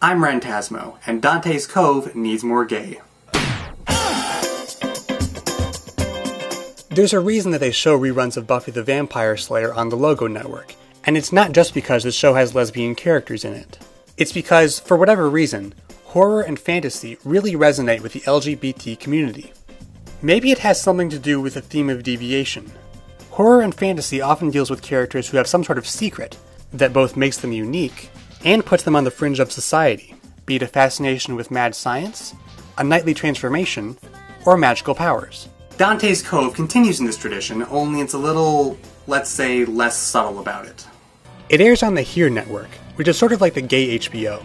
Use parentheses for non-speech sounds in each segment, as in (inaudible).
I'm Rantasmo, and Dante's Cove needs more gay. There's a reason that they show reruns of Buffy the Vampire Slayer on the Logo Network, and it's not just because the show has lesbian characters in it. It's because, for whatever reason, horror and fantasy really resonate with the LGBT community. Maybe it has something to do with the theme of deviation. Horror and fantasy often deals with characters who have some sort of secret that both makes them unique and puts them on the fringe of society, be it a fascination with mad science, a nightly transformation, or magical powers. Dante's Cove continues in this tradition, only it's a little, let's say, less subtle about it. It airs on the Here Network, which is sort of like the gay HBO.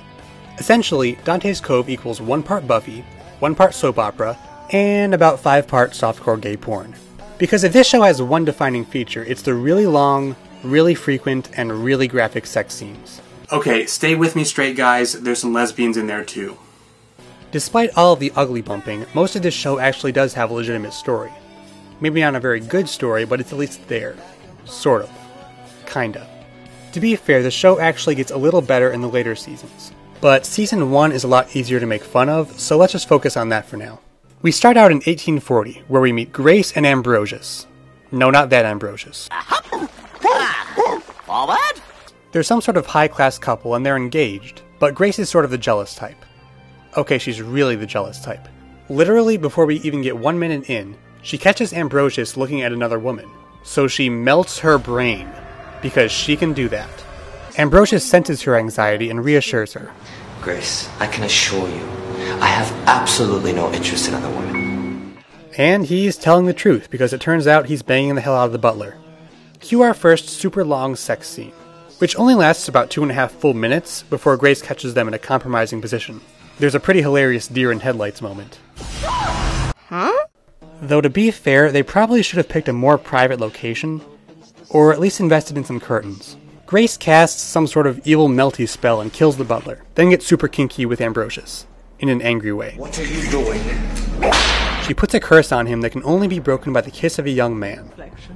Essentially, Dante's Cove equals one part Buffy, one part soap opera, and about five parts softcore gay porn. Because if this show has one defining feature, it's the really long, really frequent, and really graphic sex scenes. Okay, stay with me straight guys, there's some lesbians in there too. Despite all of the ugly bumping, most of this show actually does have a legitimate story. Maybe not a very good story, but it's at least there. Sort of. Kinda. To be fair, the show actually gets a little better in the later seasons. But season 1 is a lot easier to make fun of, so let's just focus on that for now. We start out in 1840, where we meet Grace and Ambrosius. No, not that Ambrosius. Forward! They're some sort of high class couple and they're engaged, but Grace is sort of the jealous type. Okay, she's really the jealous type. Literally, before we even get one minute in, she catches Ambrosius looking at another woman. So she melts her brain, because she can do that. Ambrosius senses her anxiety and reassures her. Grace, I can assure you, I have absolutely no interest in other women. And he's telling the truth, because it turns out he's banging the hell out of the butler. Cue our first super long sex scene, which only lasts about two and a half full minutes before Grace catches them in a compromising position. There's a pretty hilarious deer in headlights moment. Huh? Though to be fair, they probably should have picked a more private location, or at least invested in some curtains. Grace casts some sort of evil melty spell and kills the butler, then gets super kinky with Ambrosius, in an angry way. What are you doing? She puts a curse on him that can only be broken by the kiss of a young man,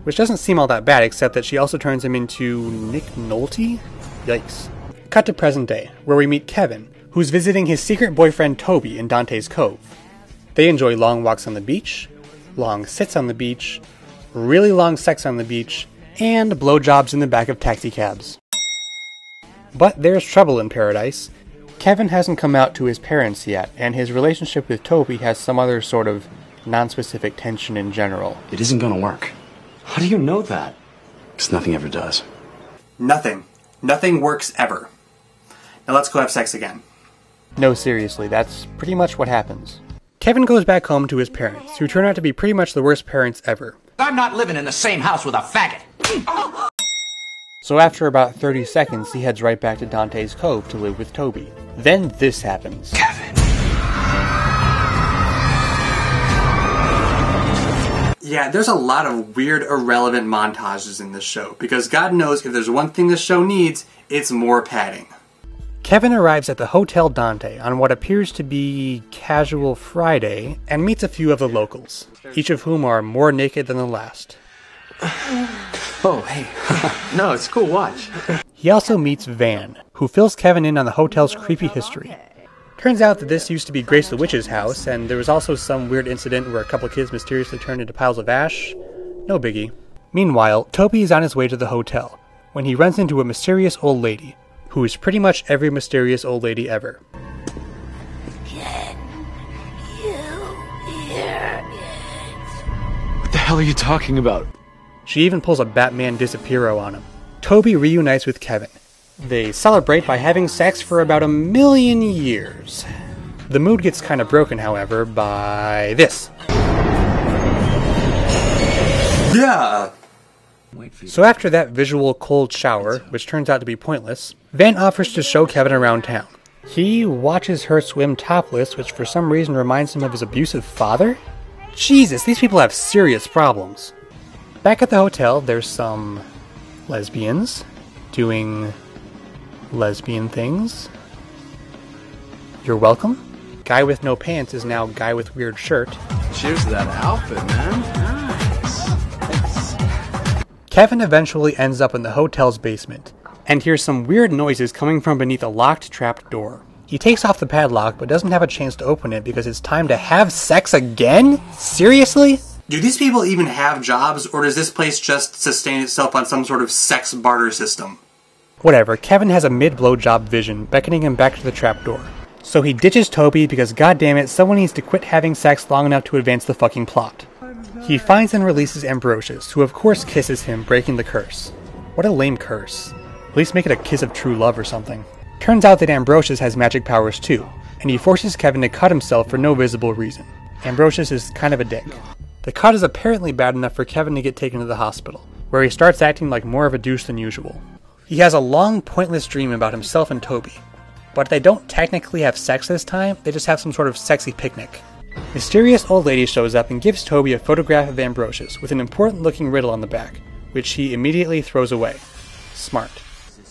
which doesn't seem all that bad except that she also turns him into Nick Nolte? Yikes. Cut to present day, where we meet Kevin, who's visiting his secret boyfriend Toby in Dante's Cove. They enjoy long walks on the beach, long sits on the beach, really long sex on the beach, and blowjobs in the back of taxicabs. But there's trouble in paradise. Kevin hasn't come out to his parents yet, and his relationship with Toby has some other sort of non-specific tension in general. It isn't gonna work. How do you know that? Because nothing ever does. Nothing. Nothing works ever. Now let's go have sex again. No, seriously, that's pretty much what happens. Kevin goes back home to his parents, who turn out to be pretty much the worst parents ever. I'm not living in the same house with a faggot. So after about 30 seconds, he heads right back to Dante's Cove to live with Toby. Then this happens. Kevin. Yeah, there's a lot of weird, irrelevant montages in this show, because God knows if there's one thing this show needs, it's more padding. Kevin arrives at the Hotel Dante on what appears to be Casual Friday and meets a few of the locals, each of whom are more naked than the last. (sighs) Oh, hey. (laughs) no, it's cool. Watch. He also meets Van, who fills Kevin in on the hotel's creepy history. Turns out that this used to be Grace the Witch's house, and there was also some weird incident where a couple kids mysteriously turned into piles of ash. No biggie. Meanwhile, Toby is on his way to the hotel when he runs into a mysterious old lady, who is pretty much every mysterious old lady ever. What the hell are you talking about? She even pulls a Batman disappearo on him. Toby reunites with Kevin. They celebrate by having sex for about a million years. The mood gets kind of broken, however, by this. Yeah! So after that visual cold shower, which turns out to be pointless, Van offers to show Kevin around town. He watches her swim topless, which for some reason reminds him of his abusive father? Jesus, these people have serious problems. Back at the hotel, there's some lesbians doing lesbian things. You're welcome. Guy with no pants is now guy with weird shirt. Cheers to that outfit, man. Nice. Kevin eventually ends up in the hotel's basement and hears some weird noises coming from beneath a locked trapped door. He takes off the padlock but doesn't have a chance to open it because it's time to have sex again? Seriously? Do these people even have jobs, or does this place just sustain itself on some sort of sex barter system? Whatever, Kevin has a mid blowjob vision, beckoning him back to the trapdoor. So he ditches Toby because goddammit, someone needs to quit having sex long enough to advance the fucking plot. He finds and releases Ambrosius, who of course kisses him, breaking the curse. What a lame curse. At least make it a kiss of true love or something. Turns out that Ambrosius has magic powers too, and he forces Kevin to cut himself for no visible reason. Ambrosius is kind of a dick. The cut is apparently bad enough for Kevin to get taken to the hospital, where he starts acting like more of a douche than usual. He has a long, pointless dream about himself and Toby, but they don't technically have sex this time, they just have some sort of sexy picnic. Mysterious old lady shows up and gives Toby a photograph of Ambrosius with an important looking riddle on the back, which he immediately throws away. Smart.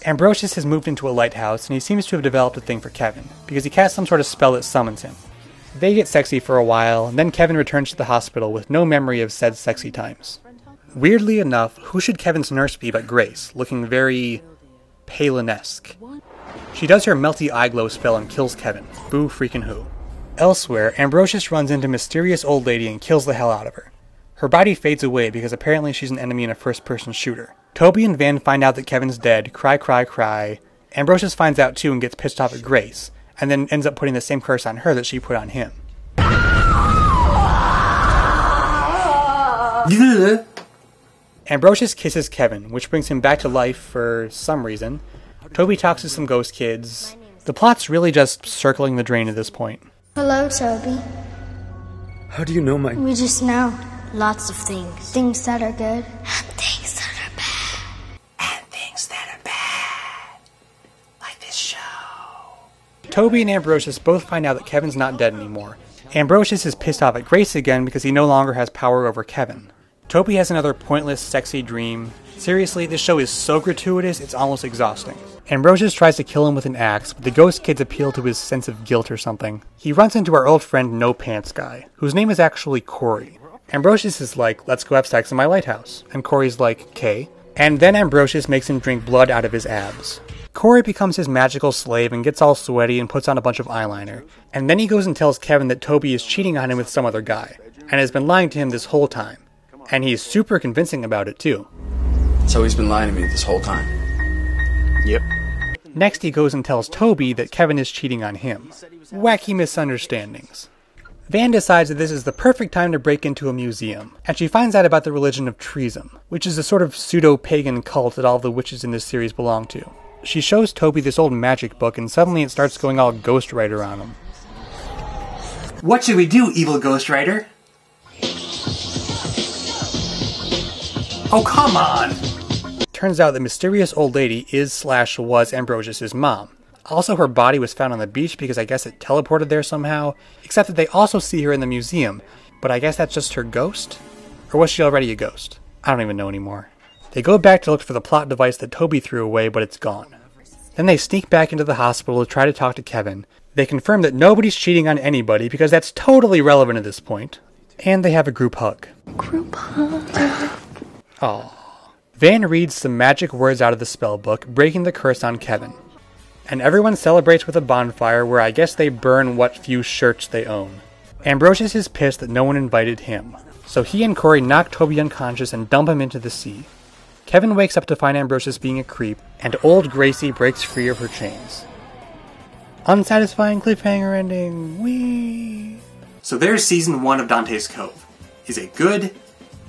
Ambrosius has moved into a lighthouse and he seems to have developed a thing for Kevin, because he casts some sort of spell that summons him. They get sexy for a while, and then Kevin returns to the hospital with no memory of said sexy times. Weirdly enough, who should Kevin's nurse be but Grace, looking very Palin-esque. She does her melty eye glow spell and kills Kevin. Boo freaking who. Elsewhere, Ambrosius runs into mysterious old lady and kills the hell out of her. Her body fades away because apparently she's an enemy in a first person shooter. Toby and Van find out that Kevin's dead, cry, cry, cry. Ambrosius finds out too and gets pissed off at Grace, and then ends up putting the same curse on her that she put on him. (laughs) Ambrosius kisses Kevin, which brings him back to life for some reason. Toby talks to some ghost kids. The plot's really just circling the drain at this point. Hello, Toby. How do you know my. We just know Lots of things. things that are good. Toby and Ambrosius both find out that Kevin's not dead anymore. Ambrosius is pissed off at Grace again because he no longer has power over Kevin. Toby has another pointless, sexy dream. Seriously, this show is so gratuitous, it's almost exhausting. Ambrosius tries to kill him with an axe, but the ghost kids appeal to his sense of guilt or something. He runs into our old friend No Pants Guy, whose name is actually Corey. Ambrosius is like, let's go have sex in my lighthouse. And Corey's like, K. And then Ambrosius makes him drink blood out of his abs. Corey becomes his magical slave and gets all sweaty and puts on a bunch of eyeliner. And then he goes and tells Kevin that Toby is cheating on him with some other guy, and has been lying to him this whole time. And he's super convincing about it too. So he's been lying to me this whole time. Yep. Next, he goes and tells Toby that Kevin is cheating on him. Wacky misunderstandings. Van decides that this is the perfect time to break into a museum, and she finds out about the religion of Tresum, which is a sort of pseudo pagan cult that all the witches in this series belong to. She shows Toby this old magic book, and suddenly it starts going all Ghost Rider on him. What should we do, evil Ghostwriter? Oh, come on! Turns out the mysterious old lady is slash was Ambrosius's mom. Also, her body was found on the beach because I guess it teleported there somehow, except that they also see her in the museum, but I guess that's just her ghost? Or was she already a ghost? I don't even know anymore. They go back to look for the plot device that Toby threw away, but it's gone. Then they sneak back into the hospital to try to talk to Kevin. They confirm that nobody's cheating on anybody because that's totally relevant at this point. And they have a group hug. Group hug. Aww. Van reads some magic words out of the spell book, breaking the curse on Kevin. And everyone celebrates with a bonfire where I guess they burn what few shirts they own. Ambrosius is pissed that no one invited him, so he and Corey knock Toby unconscious and dump him into the sea. Kevin wakes up to find Ambrosius being a creep, and old Gracie breaks free of her chains. Unsatisfying cliffhanger ending. Wee. So there's season one of Dante's Cove. Is it good?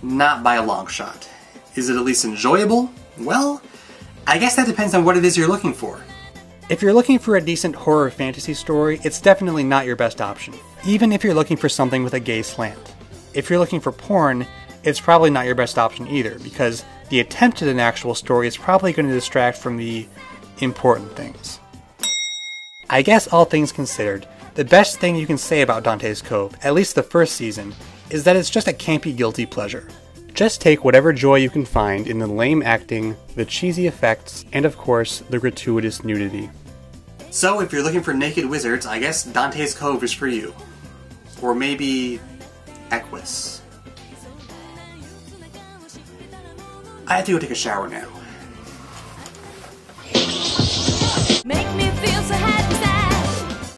Not by a long shot. Is it at least enjoyable? Well, I guess that depends on what it is you're looking for. If you're looking for a decent horror fantasy story, it's definitely not your best option, even if you're looking for something with a gay slant. If you're looking for porn, it's probably not your best option either, because the attempt at an actual story is probably going to distract from the important things. I guess all things considered, the best thing you can say about Dante's Cove, at least the first season, is that it's just a campy guilty pleasure. Just take whatever joy you can find in the lame acting, the cheesy effects, and of course, the gratuitous nudity. So, if you're looking for naked wizards, I guess Dante's Cove is for you. Or maybe Equus. I have to go take a shower now. Make me feel so happy.